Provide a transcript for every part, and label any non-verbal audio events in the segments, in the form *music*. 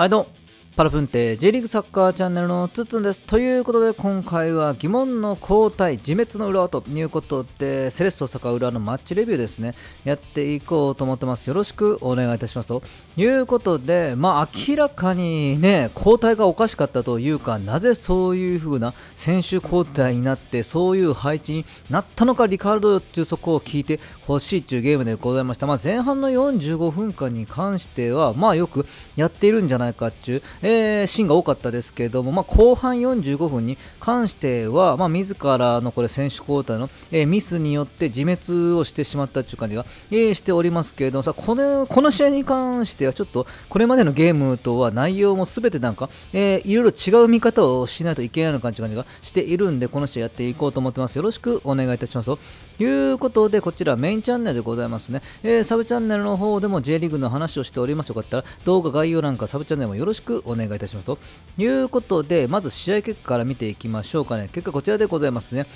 はいどうもパラプンテ J リーグサッカーチャンネルのつつんです。ということで今回は疑問の交代自滅の裏ということでセレッソ坂裏のマッチレビューですねやっていこうと思ってます。よろしくお願いいたしますということでまあ明らかにね交代がおかしかったというかなぜそういう風な選手交代になってそういう配置になったのかリカルドよっていうそこを聞いてほしいというゲームでございました。まあ、前半の45分間に関してはまあよくやっているんじゃないかっていう、えー、シーンが多かったですけれども、まあ、後半45分に関しては、まあ、自らのこれ選手交代の、えー、ミスによって自滅をしてしまったという感じが、えー、しておりますけれどもさこのこの試合に関してはちょっとこれまでのゲームとは内容も全てなんか、えー、いろいろ違う見方をしないといけないのかという感じがしているんでこの試合やっていこうと思ってます。よろしくお願いいたしますと。いうことでこちらメインチャンネルでございますね、えー、サブチャンネルの方でも J リーグの話をしております。よかったら動画概要欄かサブチャンネルもよろしくお願いします。お願いいたしますということで、まず試合結果から見ていきましょうかね。結果こちらでございますね。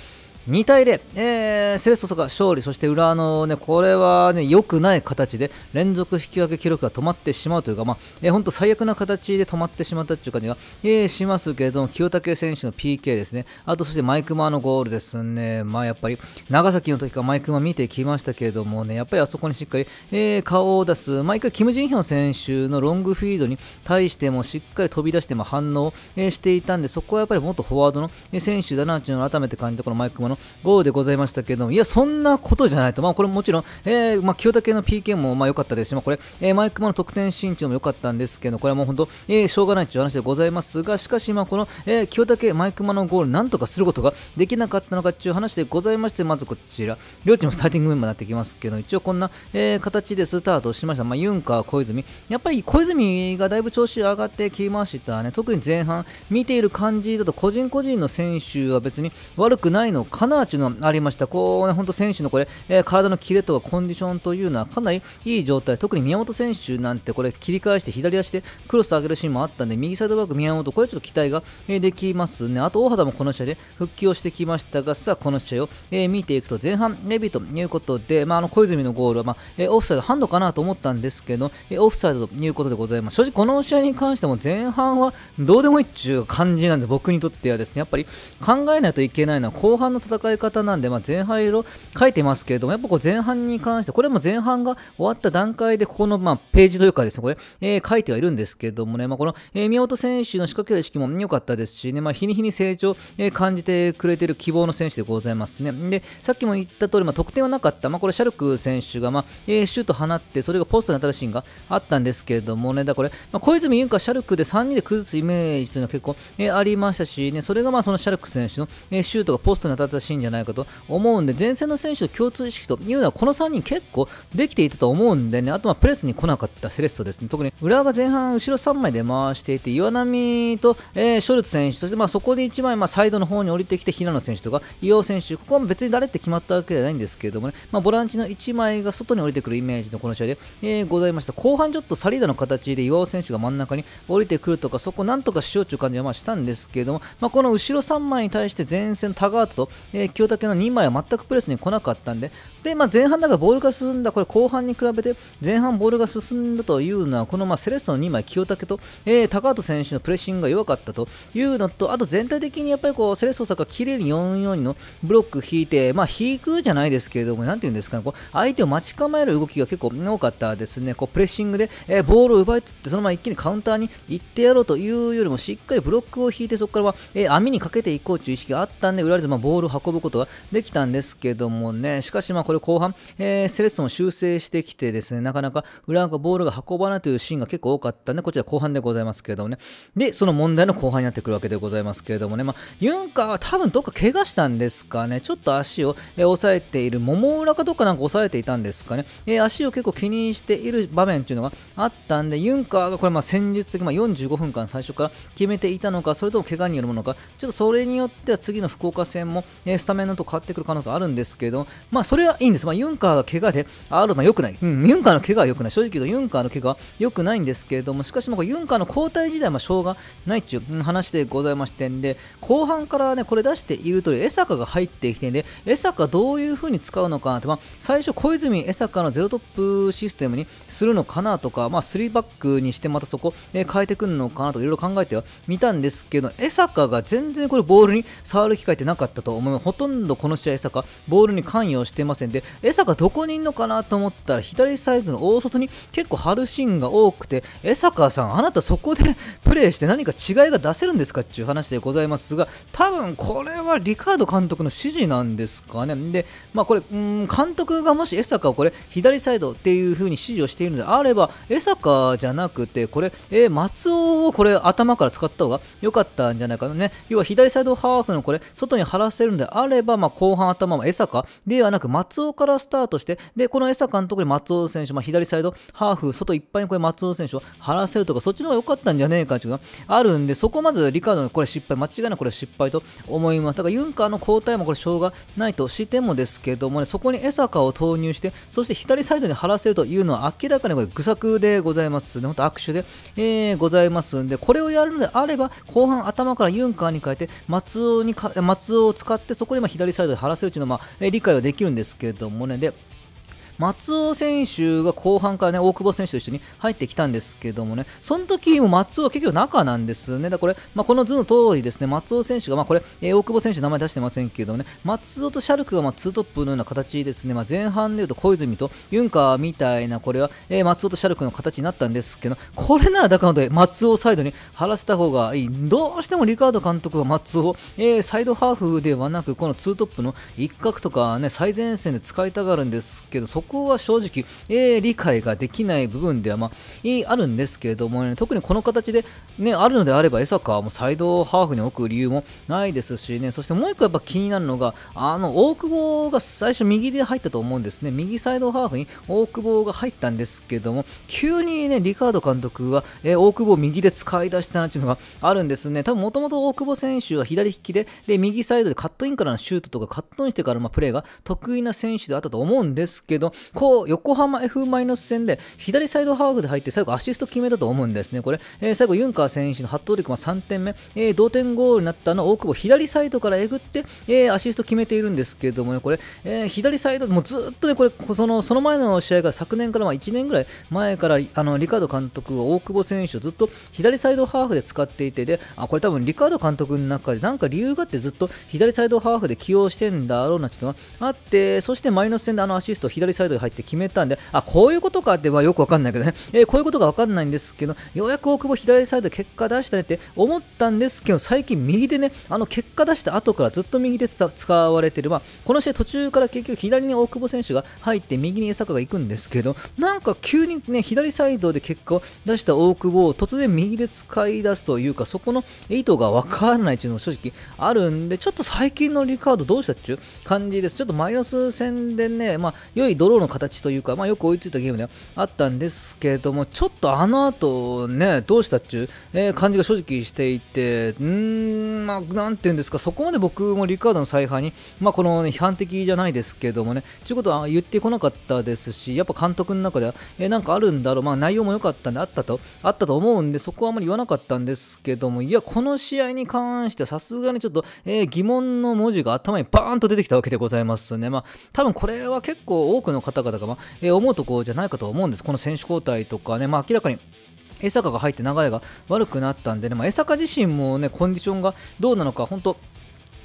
2対0、えー、セレッソが勝利、そして裏のね、これはね、良くない形で連続引き分け記録が止まってしまうというか、まあ、えー、本当最悪な形で止まってしまったという感じが、えー、しますけれども、清武選手の PK ですね、あとそしてマイクマのゴールですね、まあやっぱり、長崎の時からマイクマ見てきましたけれどもね、やっぱりあそこにしっかり、えー、顔を出す、毎回、キム・ジンヒョン選手のロングフィードに対してもしっかり飛び出しても反応、えー、していたんで、そこはやっぱりもっとフォワードの選手だなというのを改めて感じたこのマイクマのゴールでございましたけども、いや、そんなことじゃないと、まあ、これもちろん、えー、まあ、清武の PK もまあ良かったですし、まあ、これ、えー、マイクマの得点身長も良かったんですけど、これはもう本当、えー、しょうがないという話でございますが、しかし、ま、この、えー、清武、マイクマのゴール、なんとかすることができなかったのかという話でございまして、まずこちら、両チームスターティングメンバーになってきますけど、一応こんな、えー、形でスタートしました。まあ、ユンカー、小泉、やっぱり小泉がだいぶ調子上がってきましたね。特に前半、見ている感じだと、個人個人の選手は別に悪くないのかなというのはありました。こうね、本当選手のこれ、えー、体のキレとかコンディションというのはかなりいい状態、特に宮本選手なんてこれ切り返して左足でクロス上げるシーンもあったんで、右サイドバック宮本、これちょっと期待が、えできますね。あと大畑もこの試合で復帰をしてきましたが、さあこの試合を、えー、見ていくと前半レビューということで、まあ、あの小泉のゴールは、まあえ、オフサイド、ハンドかなと思ったんですけど、え、オフサイドということでございます。正直この試合に関しても前半はどうでもいいっていう感じなんで、僕にとってはですね、やっぱり考えないといけないのは後半の戦い方なんで、まあ、前半色書いてますけれども、やっぱこう前半に関して、これも前半が終わった段階で、ここのまあページというかですね、これ、えー、書いてはいるんですけれどもね、まあ、この、えー、宮本選手の仕掛ける意識も良かったですしね、まあ、日に日に成長、えー、感じてくれている希望の選手でございますね。で、さっきも言った通り、まあ、得点はなかった、まあ、これ、シャルク選手が、まあえー、シュート放って、それがポストに当たるシーンがあったんですけれどもね、だこれ、まあ、小泉ユンカ、シャルクで3人で崩すイメージというのは結構、えー、ありましたし、ね、それがまあそのシャルク選手の、えー、シュートがポストに当たったシーンじゃないかと思うんで、前線の選手と共通意識というのはこの3人結構できていたと思うんでね、あとはプレスに来なかったセレッソですね、特に浦和が前半後ろ3枚で回していて、岩波と、えー、ショルツ選手、そしてまあそこで1枚、まあ、サイドの方に降りてきて平野選手とか岩尾選手、ここは別に誰って決まったわけではないんですけれどもね、まあ、ボランチの1枚が外に降りてくるイメージのこの試合で、えー、ございました。後半ちょっとサリーダの形で岩尾選手が真ん中に降りてくるとか、そこなんとかしようという感じはまあしたんですけれども、まあ、この後ろ3枚に対して前線タガートと、えー、清武の2枚は全くプレスに来なかったんで、で、まあ、前半だからボールが進んだ、これ後半に比べて前半ボールが進んだというのは、このまあセレッソの2枚、清武と、えー、高畑選手のプレッシングが弱かったというのと、あと全体的にやっぱりこうセレッソ大阪が綺麗に4-4のブロック引いて、まあ、引くじゃないですけれども、なんていうんですかね、こう相手を待ち構える動きが結構多かったですね、こうプレッシングで、えー、ボールを奪い取って、そのまま一気にカウンターに行ってやろうというよりも、しっかりブロックを引いて、そこからは、えー、網にかけていこうという意識があったんで、裏でまあボールを運ぶことができたんですけどもね、しかしまあこれ後半、えー、セレッソも修正してきてですね、なかなか裏がボールが運ばないというシーンが結構多かったんで、こちら後半でございますけれどもね。で、その問題の後半になってくるわけでございますけれどもね、まあ、ユンカーは多分どっか怪我したんですかね、ちょっと足を、えー、押さえている、もも裏かどっかなんか押さえていたんですかね、えー、足を結構気にしている場面っていうのがあったんで、ユンカーがこれまあ戦術的、まあ、45分間最初から決めていたのか、それとも怪我によるものか、ちょっとそれによっては次の福岡戦も、ええスタメンのと変わってくる可能性あるんですけど、まあ、それはいいんです。まあ、ユンカーが怪我である、まあ、良くない。うん、ユンカーの怪我は良くない。正直言うとユンカーの怪我は良くないんですけれども、しかし、まあ、ユンカーの交代時代はしょうがないっていう話でございましてんで、後半からね、これ出していると江坂が入ってきてんで、江坂どういう風に使うのかなって、まあ、最初小泉江坂のゼロトップシステムにするのかなとか、まあ、3バックにしてまたそこ、えー、変えてくるのかなとかいろいろ考えてはみたんですけど、江坂が全然これボールに触る機会ってなかったと思います。ほとんどこの試合江坂、ボールに関与してませんで、江坂どこにいんのかなと思ったら、左サイドの大外に結構張るシーンが多くて、江坂さん、あなたそこで *laughs* プレーして何か違いが出せるんですかっていう話でございますが、多分これはリカード監督の指示なんですかね。で、まあこれ、ん監督がもし江坂をこれ左サイドっていう風に指示をしているのであれば、江坂じゃなくて、これ、えー、松尾をこれ頭から使った方が良かったんじゃないかなね。要は左サイドハーフのこれ、外に張らせるんであれば、まあ、後半頭は江坂ではなく松尾からスタートして、で、この江坂のところに松尾選手、まあ、左サイドハーフ、外いっぱいにこれ松尾選手を張らせるとか、そっちの方が良かったんじゃねえかっていうのがあるんで、そこまずリカードのこれ失敗、間違いなくこれ失敗と思います。だからユンカーの交代もこれしょうがないとしてもですけどもね、そこに江坂を投入して、そして左サイドに張らせるというのは明らかにこれ愚策でございますね。本当握手で、えー、ございますんで、これをやるのであれば、後半頭からユンカーに変えて、松尾にか松尾を使って、そこでま左サイドで張らせるというの、ま、理解はできるんですけれどもね、で松尾選手が後半からね大久保選手と一緒に入ってきたんですけどもねその時も松尾は結局中なんですね。だこれ、まあ、この図の通りですね松尾選手が、まあ、これ、えー、大久保選手名前出してませんけどもね松尾とシャルクがまあ2トップのような形ですね、まあ、前半でいうと小泉とユンカーみたいなこれは、えー、松尾とシャルクの形になったんですけどこれならだから松尾サイドに張らせた方がいい。どうしてもリカード監督が松尾、えー、サイドハーフではなくこの2トップの一角とかね最前線で使いたがるんですけどそこは正直、えー、理解ができない部分では、まあ、あるんですけれども、ね、特にこの形で、ね、あるのであれば江坂はもサイドハーフに置く理由もないですしねそしてもう一個やっぱ気になるのがあの大久保が最初右で入ったと思うんですね。右サイドハーフに大久保が入ったんですけども急にねリカード監督が、えー、大久保を右で使い出したなっていうのがあるんですね。多分もともと大久保選手は左利きでで右サイドでカットインからのシュートとかカットインしてからまプレーが得意な選手であったと思うんですけどこう横浜 F マイナス戦で左サイドハーフで入って最後アシスト決めたと思うんですね。これ、えー、最後ユンカー選手のハットリック3点目、えー、同点ゴールになったの大久保左サイドからえぐって、えー、アシスト決めているんですけれどもね、これ、え左サイド、もうずっとね、これ、そのその前の試合が昨年からまあ1年ぐらい前からあのリカード監督が大久保選手をずっと左サイドハーフで使っていて、で、あ、これ多分リカード監督の中でなんか理由があってずっと左サイドハーフで起用してんだろうなっていうのがあって、そしてマイナス戦であのアシスト左サイドに入って決めたんで、あ、こういうことかってはよくわかんないけどね、*laughs* えー、こういうことがわかんないんですけど、ようやく大久保左サイドで結果出したねって思ったんですけど、最近右でね、あの結果出した後からずっと右で使われてる、まあ、この試合途中から結局左に大久保選手が入って右に江坂が行くんですけど、なんか急にね、左サイドで結果を出した大久保を突然右で使い出すというか、そこの意図がわからないっていうのも正直あるんで、ちょっと最近のリカードどうしたっていう感じです。ちょっとマイナス戦でね、まあ、良いドローの形というか、まあ、よく追いついたゲームではあったんですけれども、ちょっとあの後ね、どうしたっちゅう、えー、感じが正直していて、うーん、まあ、なんていうんですか、そこまで僕もリカードの采配に、まあ、この、ね、批判的じゃないですけどもね、ちゅうことは言ってこなかったですし、やっぱ監督の中では、えー、なんかあるんだろう、まあ、内容も良かったんで、あったと、あったと思うんで、そこはあまり言わなかったんですけども、いや、この試合に関してはさすがにちょっと、えー、疑問の文字が頭にバーンと出てきたわけでございますね。まあ、多分これは結構多くの方々が、まあえー、思うところじゃないかと思うんです。この選手交代とかね、まあ、明らかに江坂が入って流れが悪くなったんでね、まあ、江坂自身もね、コンディションがどうなのか、本当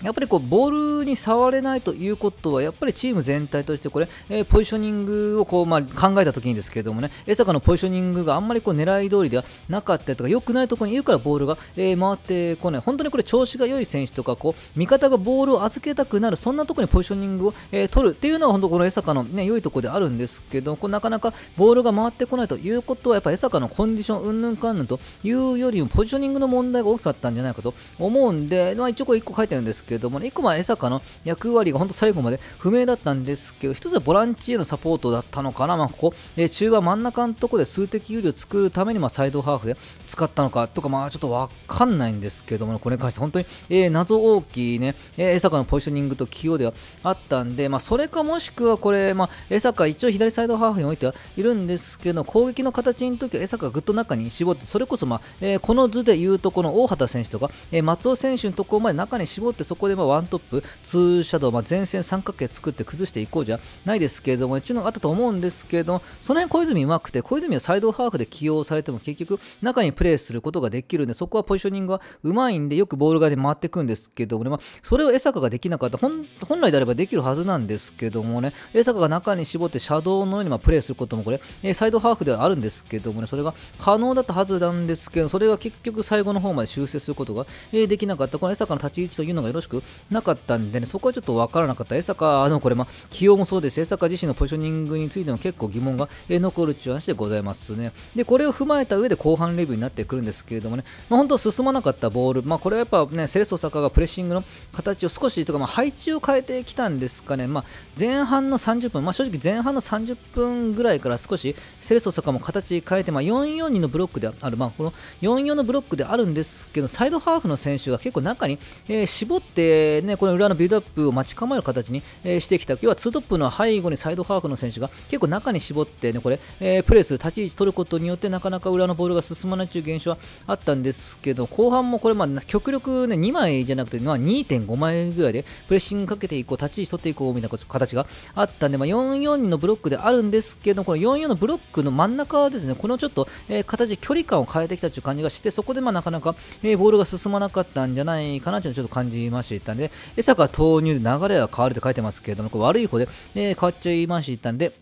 やっぱりこうボールに触れないということは、やっぱりチーム全体としてこれ、えー、ポジショニングをこう、まあ、考えたときにですけれどもね、江坂のポジショニングがあんまりこう狙い通りではなかったりとか、良くないところにいるからボールが、えー、回ってこない、本当にこれ調子が良い選手とか、こう味方がボールを預けたくなる、そんなところにポジショニングを、えー、取るっていうのが本当この江坂の、ね、良いところであるんですけど、こうなかなかボールが回ってこないということは、やっぱ江坂のコンディションうんぬんかんぬんというよりも、ポジショニングの問題が大きかったんじゃないかと思うんで、まあ、一応これ1個書いてるんですけども、ね、1個ま江坂の役割が本当最後まで不明だったんですけど、1つはボランチへのサポートだったのかな、まあ、ここ、えー、中盤真ん中のところで数的有利を作るために、まあ、サイドハーフで使ったのかとか、まあ、ちょっと分かんないんですけども、ね、これに関して本当に、えー、謎大きいね、えー、江坂のポジショニングと起用ではあったんで、まあ、それかもしくはこれ、まあ、江坂一応左サイドハーフに置いてはいるんですけど、攻撃の形の時は江坂がぐっと中に絞って、それこそ、まあえー、この図で言うと、この大畑選手とか、えー、松尾選手のところまで中に絞って、そここでまワントップ、ツーシャドウ、まあ、前線三角形作って崩していこうじゃないですけれども、一応のがあったと思うんですけども、その辺小泉うまくて、小泉はサイドハーフで起用されても結局中にプレーすることができるんで、そこはポジショニングがうまいんで、よくボール側で回っていくんですけどもね、まあ、それを江坂ができなかった。本、本来であればできるはずなんですけどもね、江坂が中に絞ってシャドウのようにまプレーすることもこれ、えサイドハーフではあるんですけどもね、それが可能だったはずなんですけど、それが結局最後の方まで修正することが、えできなかった、この江坂の立ち位置というのがよろしくなかったんでね、そこはちょっと分からなかった。江坂のこれ、ま起用もそうですし、江坂自身のポジショニングについても結構疑問が、残るっていう話でございますね。で、これを踏まえた上で後半レビューになってくるんですけれどもね、まあ、本当進まなかったボール、まあ、これはやっぱね、セレッソ坂がプレッシングの形を少しとか、まあ、配置を変えてきたんですかね、まあ、前半の30分、まあ、正直前半の30分ぐらいから少しセレッソ坂も形変えて、まあ、442のブロックである、まあ、この44のブロックであるんですけど、サイドハーフの選手が結構中に、えー、絞って、ね、この裏のビルドアップを待ち構える形に、えー、してきた、要はツートップの背後にサイドハーフの選手が結構中に絞って、ね、これ、えー、プレーする立ち位置取ることによってなかなか裏のボールが進まないという現象はあったんですけど、後半もこれ、まあ、極力、ね、2枚じゃなくて、まあ、2.5枚ぐらいでプレッシングかけていこう、立ち位置取っていこうみたいな形があったんで、まあ、4-4のブロックであるんですけど、この44のブロックの真ん中はですね、このちょっと、えー、形、距離感を変えてきたという感じがして、そこでまあなかなか、えー、ボールが進まなかったんじゃないかなというのをちょっと感じました。んで、餌が投入で流れが変わると書いてますけれども、これ悪い方で、え、変わっちゃいましたんで、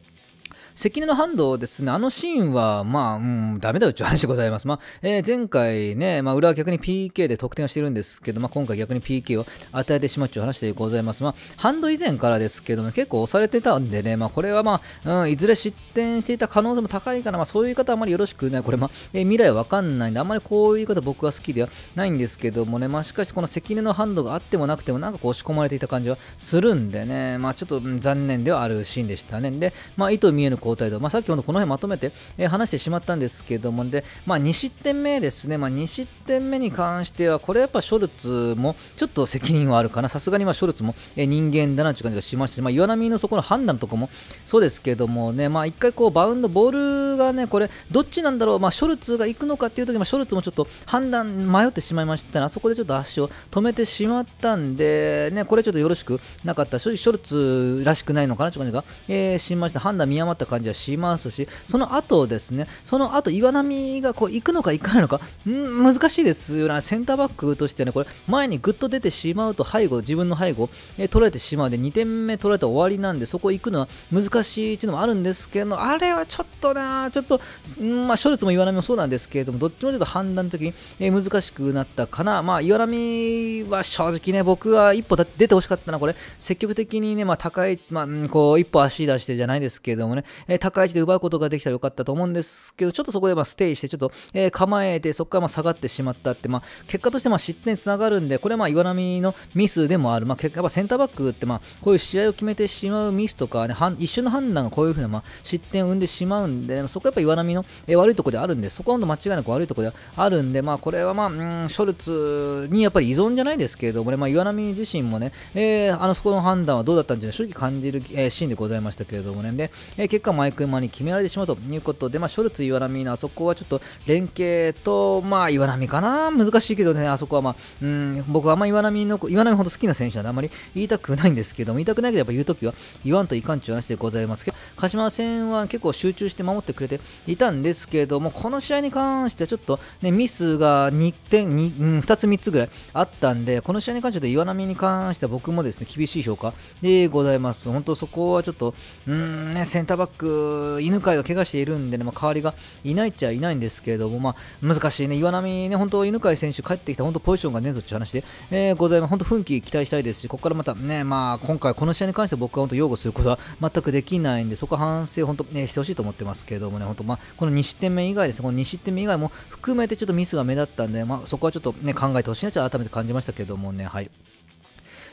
関根のハンドですね、あのシーンは、まあ、うん、ダメだよっていう話でございます。まあ、えー、前回ね、まあ、裏は逆に PK で得点をしてるんですけど、まあ、今回逆に PK を与えてしまうという話でございます。まあ、ハンド以前からですけども、結構押されてたんでね、まあ、これはまあ、うん、いずれ失点していた可能性も高いから、まあ、そういう言い方あまりよろしくない。これ、まあ、えー、未来はわかんないんで、あんまりこういう言い方僕は好きではないんですけどもね、まあ、しかしこの関根のハンドがあってもなくても、なんかこう押し込まれていた感じはするんでね、まあ、ちょっと残念ではあるシーンでしたね。で、まあ、意図見えぬ交代と、まあ、さっきほどこの辺まとめて、えー、話してしまったんですけども、で、まあ、2失点目ですね、まあ、2失点目に関しては、これやっぱショルツもちょっと責任はあるかな、さすがにまショルツも、えー、人間だなという感じがしましたし、まあ、岩波のそこの判断とかもそうですけどもね、まあ、1回こうバウンド、ボールがね、これ、どっちなんだろう、まあ、ショルツが行くのかっていうとき、まあ、ショルツもちょっと判断迷ってしまいましたね、あそこでちょっと足を止めてしまったんで、ね、これちょっとよろしくなかった、正直ショルツらしくないのかなという感じが、えー、しました、判断見余った感じはしますし、その後ですね、その後岩波がこう行くのか行かないのか、ん難しいですよね、センターバックとしてね、これ、前にぐっと出てしまうと背後、自分の背後、え取られてしまうで、2点目取られたら終わりなんで、そこ行くのは難しいっていうのもあるんですけど、あれはちょっとな、ちょっと、んまあ、ショルツも岩波もそうなんですけれども、どっちもちょっと判断的に、え難しくなったかな、まあ、岩波は正直ね、僕は一歩出てほしかったな、これ、積極的にね、まあ、高い、まあ、こう、一歩足出してじゃないですけれどもね、え高い位置で奪うことができたらよかったと思うんですけど、ちょっとそこでまステイして、ちょっと、え、構えて、そこからま下がってしまったって、まあ、結果としてま失点につながるんで、これはま岩波のミスでもある、まあ、やっぱセンターバックって、まあ、こういう試合を決めてしまうミスとか、ね、一瞬の判断がこういうふうな、ま失点を生んでしまうんで、そこはやっぱ岩波の、え悪いところであるんで、そこは間違いなく悪いところであるんで、まあ、これはまあ、うん、ショルツにやっぱり依存じゃないですけれどもね、まあ、岩波自身もね、えー、あのそこの判断はどうだったんじゃない正直感じる、えー、シーンでございましたけれどもね、で、えー、結果、マイクマに決められてしまうということで、まあ、ショルツ、岩波のあそこはちょっと連携と、まあ、岩波かな、難しいけどね、あそこはまあ、うん、僕はあんま岩波の、岩波ほんと好きな選手なんで、あまり言いたくないんですけども、言いたくないけど、やっぱ言うときは言わんといかんちゅう話でございますけど、鹿島戦は結構集中して守ってくれていたんですけども、この試合に関してはちょっと、ね、ミスが2点、2, うん、2つ3つぐらいあったんで、この試合に関しては岩波に関しては僕もですね、厳しい評価でございます。本当そこはちょっと、うん、ね、センターバック、犬飼が怪我しているんでね、まあ、代わりがいないっちゃいないんですけれども、まあ、難しいね、岩波ね、本当、犬飼選手帰ってきた、本当、ポジションがねえぞっていう話で、えー、ございます。本当、奮起期待したいですし、ここからまたね、まあ、今回、この試合に関して僕は本当、擁護することは全くできないんで、そこは反省、本当、ね、してほしいと思ってますけれどもね、本当、まあ、この2失点目以外ですね、この2失点目以外も含めてちょっとミスが目立ったんで、まあ、そこはちょっとね、考えてほしいなと改めて感じましたけどもね、はい。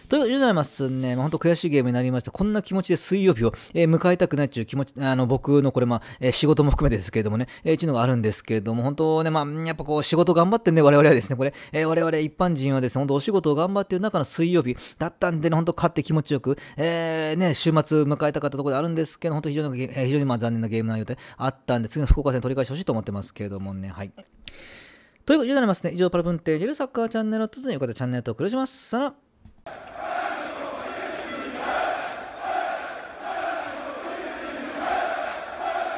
ということでございますね、まあ、本当悔しいゲームになりました。こんな気持ちで水曜日を、えー、迎えたくないっていう気持ち、あの僕のこれ、まあえ、仕事も含めてですけれどもね、えー、っていうのがあるんですけれども、本当ね、まあ、やっぱこう仕事頑張ってね、我々はですね、これ、えー、我々一般人はですね、本当お仕事を頑張っている中の水曜日だったんでね、本当勝って気持ちよく、えー、ね、週末迎えたかったところであるんですけど、本当非常に、非常にまあ残念なゲーム内容であったんで、次の福岡戦取り返してほしいと思ってますけれどもね、はい。ということでございますね、以上パラブンテージルサッカーチャンネルをつつによかったらチャンネル登録お願いします。さよなら。